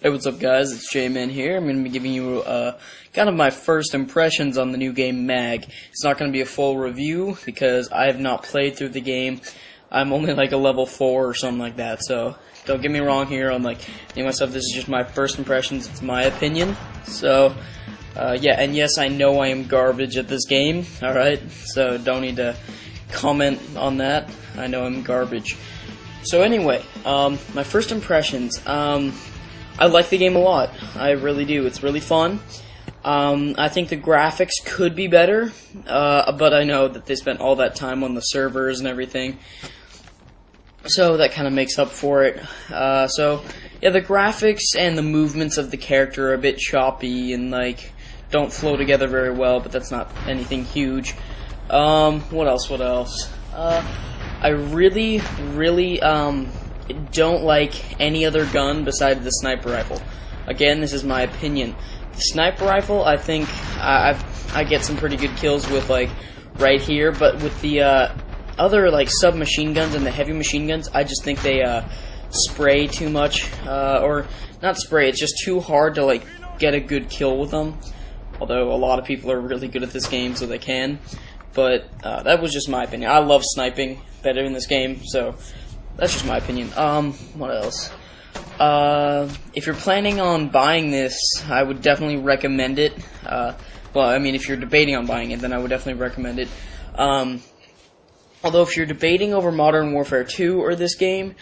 Hey, what's up, guys? It's J-Man here. I'm going to be giving you uh, kind of my first impressions on the new game Mag. It's not going to be a full review because I have not played through the game. I'm only like a level 4 or something like that, so don't get me wrong here on like any myself. This is just my first impressions. It's my opinion. So, uh, yeah, and yes, I know I am garbage at this game, alright? So don't need to comment on that. I know I'm garbage. So anyway, um, my first impressions. Um, I like the game a lot. I really do. It's really fun. Um, I think the graphics could be better, uh, but I know that they spent all that time on the servers and everything. So that kind of makes up for it. Uh, so, yeah, the graphics and the movements of the character are a bit choppy and, like, don't flow together very well, but that's not anything huge. Um, what else, what else? Uh, I really, really, um, don't like any other gun besides the sniper rifle. Again, this is my opinion. The sniper rifle, I think I i get some pretty good kills with like right here, but with the uh, other like submachine guns and the heavy machine guns, I just think they uh, spray too much, uh, or not spray. It's just too hard to like get a good kill with them. Although a lot of people are really good at this game, so they can. But uh, that was just my opinion. I love sniping better in this game, so that's just my opinion. Um, what else? Uh, if you're planning on buying this, I would definitely recommend it. Uh, well, I mean, if you're debating on buying it, then I would definitely recommend it. Um, although if you're debating over Modern Warfare 2 or this game,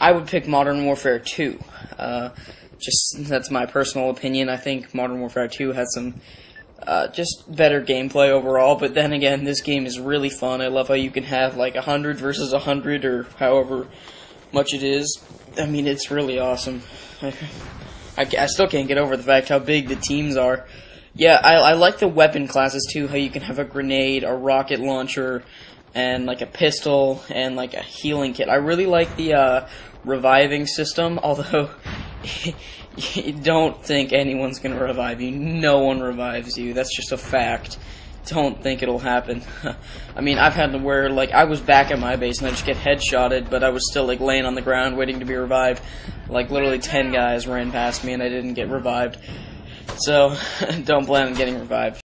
I would pick Modern Warfare 2. Uh, just, that's my personal opinion. I think Modern Warfare 2 has some uh, just better gameplay overall. But then again, this game is really fun. I love how you can have like a hundred versus a hundred or however much it is. I mean, it's really awesome. I, I, I, still can't get over the fact how big the teams are. Yeah, I, I like the weapon classes too. How you can have a grenade, a rocket launcher, and like a pistol and like a healing kit. I really like the uh, reviving system, although don't think anyone's gonna revive you. No one revives you. That's just a fact. Don't think it'll happen. I mean, I've had to where, like, I was back at my base and I just get headshotted, but I was still, like, laying on the ground waiting to be revived. Like, literally 10 guys ran past me and I didn't get revived. So, don't plan on getting revived.